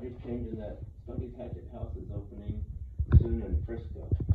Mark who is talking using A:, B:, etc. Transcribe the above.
A: big just changing that, Stony Hatchet House is opening soon in Frisco.